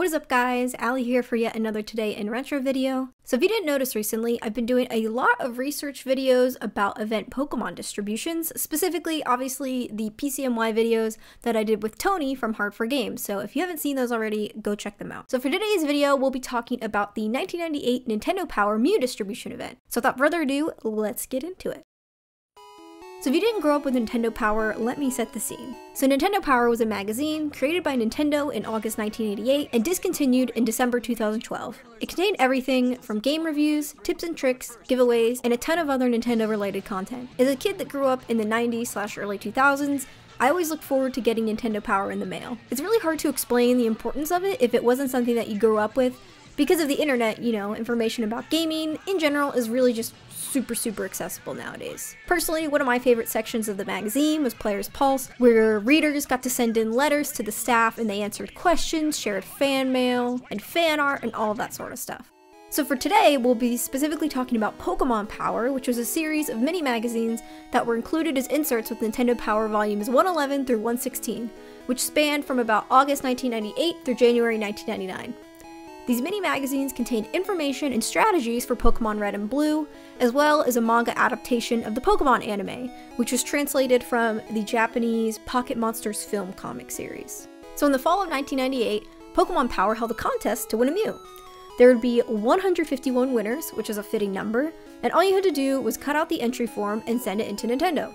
What is up guys, Ali here for yet another Today in Retro video. So if you didn't notice recently, I've been doing a lot of research videos about event Pokemon distributions, specifically obviously the PCNY videos that I did with Tony from Hard4Games, so if you haven't seen those already, go check them out. So for today's video, we'll be talking about the 1998 Nintendo Power Mew distribution event. So without further ado, let's get into it. So if you didn't grow up with Nintendo Power, let me set the scene. So Nintendo Power was a magazine created by Nintendo in August 1988 and discontinued in December 2012. It contained everything from game reviews, tips and tricks, giveaways, and a ton of other Nintendo related content. As a kid that grew up in the 90s slash early 2000s, I always look forward to getting Nintendo Power in the mail. It's really hard to explain the importance of it if it wasn't something that you grew up with, because of the internet, you know, information about gaming in general is really just super, super accessible nowadays. Personally, one of my favorite sections of the magazine was Player's Pulse, where readers got to send in letters to the staff and they answered questions, shared fan mail, and fan art, and all that sort of stuff. So for today, we'll be specifically talking about Pokemon Power, which was a series of mini magazines that were included as inserts with Nintendo Power volumes 111 through 116, which spanned from about August 1998 through January 1999. These mini magazines contained information and strategies for Pokemon Red and Blue, as well as a manga adaptation of the Pokemon anime, which was translated from the Japanese Pocket Monsters film comic series. So in the fall of 1998, Pokemon Power held a contest to win a Mew. There would be 151 winners, which is a fitting number, and all you had to do was cut out the entry form and send it into Nintendo.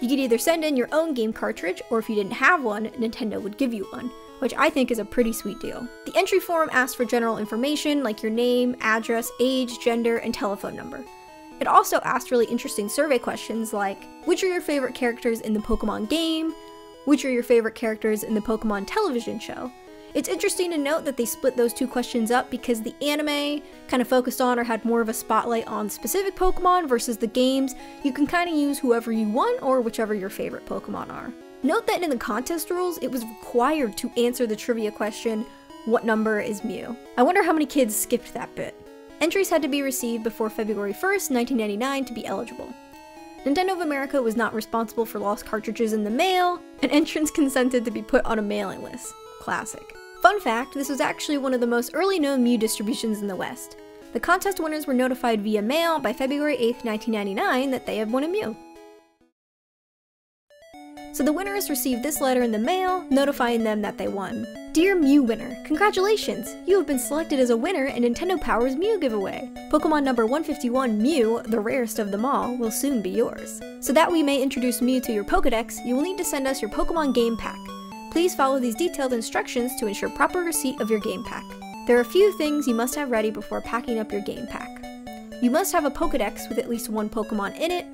You could either send in your own game cartridge, or if you didn't have one, Nintendo would give you one, which I think is a pretty sweet deal. The entry form asks for general information like your name, address, age, gender, and telephone number. It also asked really interesting survey questions like, which are your favorite characters in the Pokemon game? Which are your favorite characters in the Pokemon television show? It's interesting to note that they split those two questions up because the anime kind of focused on or had more of a spotlight on specific Pokemon versus the games. You can kind of use whoever you want or whichever your favorite Pokemon are. Note that in the contest rules, it was required to answer the trivia question, what number is Mew? I wonder how many kids skipped that bit. Entries had to be received before February 1st, 1999 to be eligible. Nintendo of America was not responsible for lost cartridges in the mail, and entrants consented to be put on a mailing list. Classic. Fun fact, this was actually one of the most early known Mew distributions in the West. The contest winners were notified via mail by February 8, 1999 that they had won a Mew. So the winners received this letter in the mail, notifying them that they won. Dear Mew winner, congratulations! You have been selected as a winner in Nintendo Power's Mew giveaway. Pokemon number 151 Mew, the rarest of them all, will soon be yours. So that we may introduce Mew to your Pokedex, you will need to send us your Pokemon game pack. Please follow these detailed instructions to ensure proper receipt of your game pack. There are a few things you must have ready before packing up your game pack. You must have a Pokedex with at least one Pokemon in it,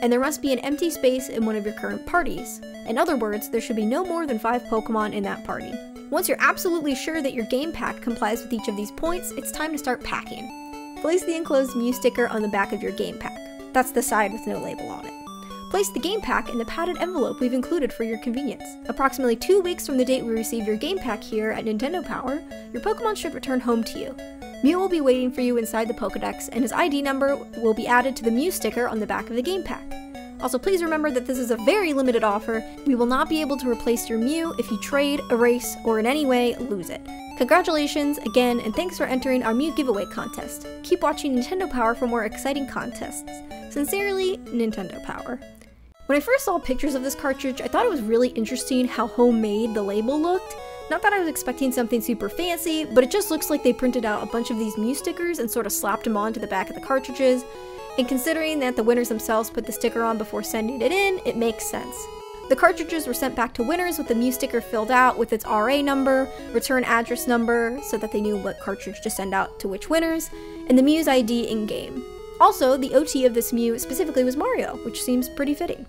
and there must be an empty space in one of your current parties. In other words, there should be no more than 5 Pokemon in that party. Once you're absolutely sure that your game pack complies with each of these points, it's time to start packing. Place the enclosed Mew sticker on the back of your game pack. That's the side with no label on it. Place the game pack in the padded envelope we've included for your convenience. Approximately two weeks from the date we receive your game pack here at Nintendo Power, your Pokemon should return home to you. Mew will be waiting for you inside the Pokedex, and his ID number will be added to the Mew sticker on the back of the game pack. Also, please remember that this is a very limited offer. We will not be able to replace your Mew if you trade, erase, or in any way lose it. Congratulations again, and thanks for entering our Mew giveaway contest. Keep watching Nintendo Power for more exciting contests. Sincerely, Nintendo Power. When I first saw pictures of this cartridge, I thought it was really interesting how homemade the label looked. Not that I was expecting something super fancy, but it just looks like they printed out a bunch of these Mew stickers and sort of slapped them onto the back of the cartridges. And considering that the winners themselves put the sticker on before sending it in, it makes sense. The cartridges were sent back to winners with the Mew sticker filled out with its RA number, return address number, so that they knew what cartridge to send out to which winners, and the Mew's ID in-game. Also, the OT of this Mew specifically was Mario, which seems pretty fitting.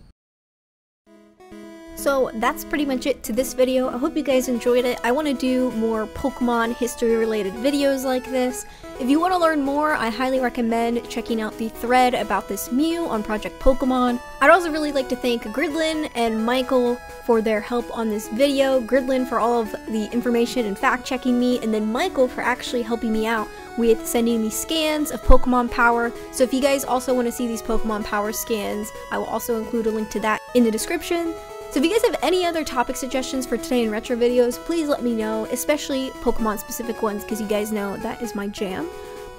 So that's pretty much it to this video. I hope you guys enjoyed it. I want to do more Pokemon history related videos like this. If you want to learn more, I highly recommend checking out the thread about this Mew on Project Pokemon. I'd also really like to thank Gridelin and Michael for their help on this video, Gridelin for all of the information and fact checking me, and then Michael for actually helping me out with sending me scans of Pokemon Power. So if you guys also want to see these Pokemon Power scans, I will also include a link to that in the description. So if you guys have any other topic suggestions for today in retro videos, please let me know, especially Pokemon specific ones because you guys know that is my jam.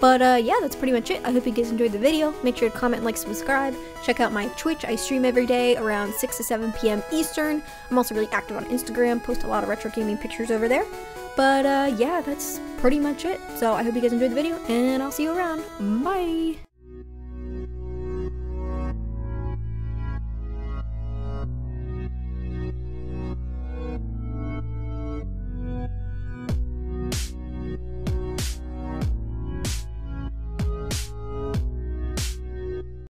But uh, yeah, that's pretty much it. I hope you guys enjoyed the video. Make sure to comment, like, subscribe. Check out my Twitch. I stream every day around 6 to 7 p.m. Eastern. I'm also really active on Instagram, post a lot of retro gaming pictures over there. But uh, yeah, that's pretty much it. So I hope you guys enjoyed the video, and I'll see you around. Bye!